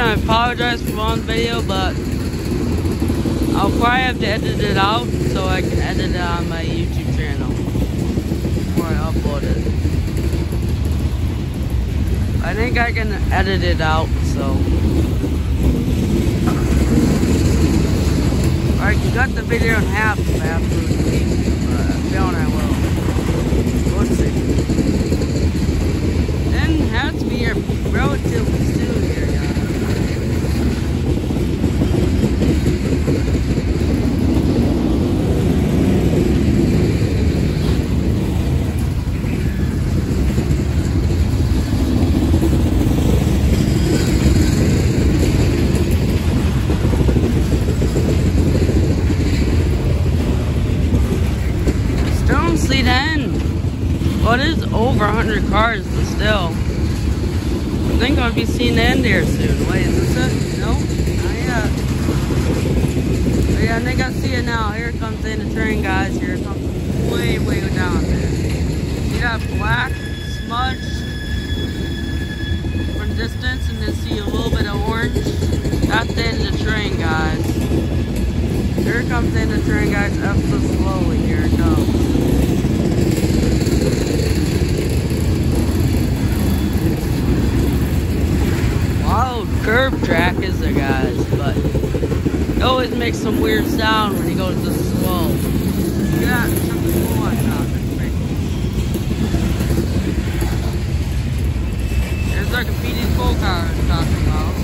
I apologize for one video, but I'll probably have to edit it out so I can edit it on my YouTube channel before I upload it. I think I can edit it out, so. I cut the video in half if I absolutely but I'm feeling I will. We'll see. Then has to be here relatively 400 cars, but still. I think I'll be seeing the end there soon. Wait, is this it? No? Not yet. But yeah, I think I see it now. Here comes in the train, guys. Here it comes way, way down there. See that black smudge from distance and then see a little bit of orange? That's the end of the train, guys. Here comes in the train, guys. Up so slowly. Here it comes. Guys, but it always makes some weird sound when he goes this slow. That, something cool. There's our competing full car I was talking about.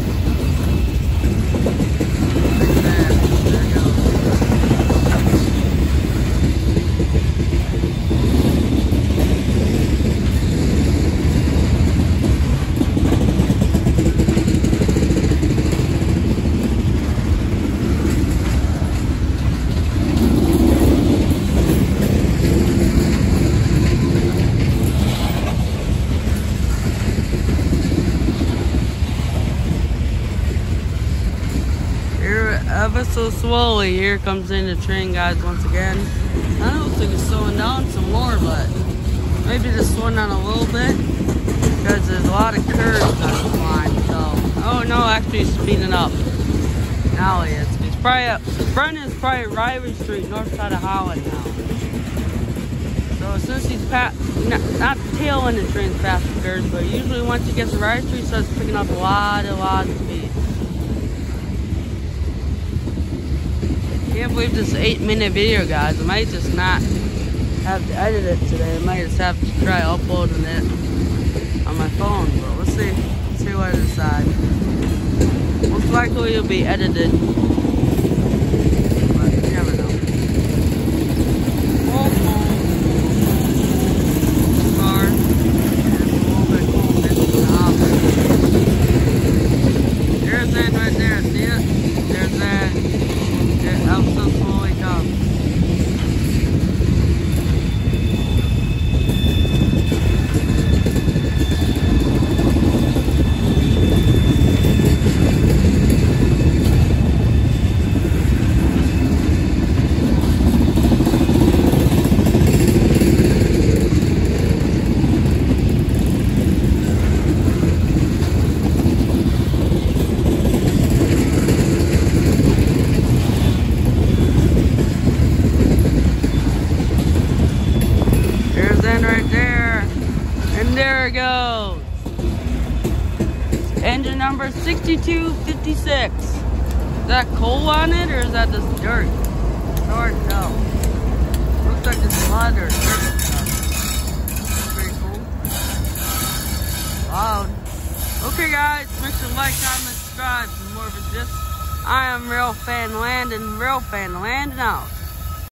Right there. There it goes. Ever so slowly, here comes in the train, guys, once again. I don't think it's slowing down some more, but maybe just slowing down a little bit because there's a lot of curves on the line. So, oh no, actually speeding up. Now he is. He's probably up. Brennan is probably Riley Street, north side of Holland now. So as soon as he's past, not, not tail end the train's past the curves, but usually once he gets to Riley Street, starts picking up a lot, a lot of speed. I can't believe this eight minute video, guys. I might just not have to edit it today. I might just have to try uploading it on my phone. But we'll see. Let's see what I decide. Most likely it'll be edited. But you never know. Oh, oh. Car. It's a little bit cold. It's an opposite. There's that right there. See it? There's that. It helps us slowly come. There's end right there. It goes. Engine number 6256. Is that coal on it or is that just dirt? Hard to tell. Looks like it's mud or dirt. That's pretty cool. Loud. Okay guys, make sure to like, comment, subscribe for more of this. I am Railfan Landon, Railfan Landon out.